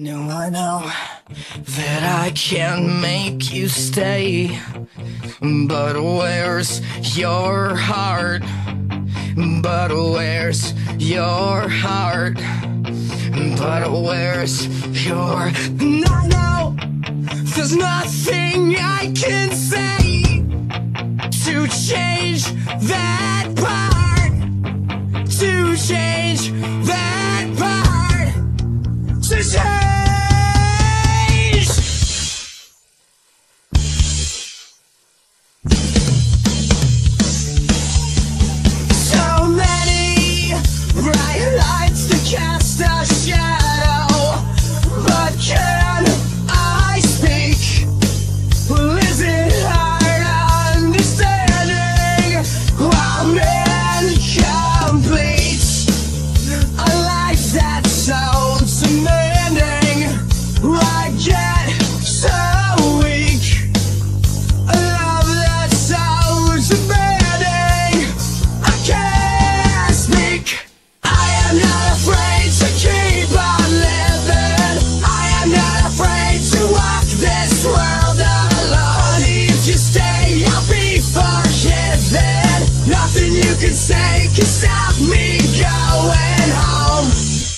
No, I know that I can't make you stay, but where's your heart? But where's your heart? But where's your... No, there's nothing I can say. can take stop me going home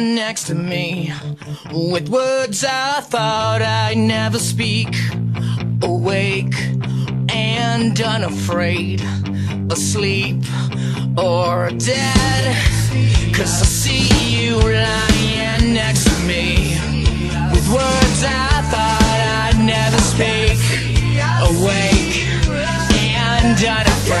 next to me with words I thought I'd never speak. Awake and unafraid, asleep or dead. Cause I see you lying next to me with words I thought I'd never speak. Awake and unafraid.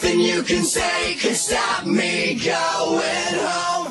nothing you can say can stop me going home.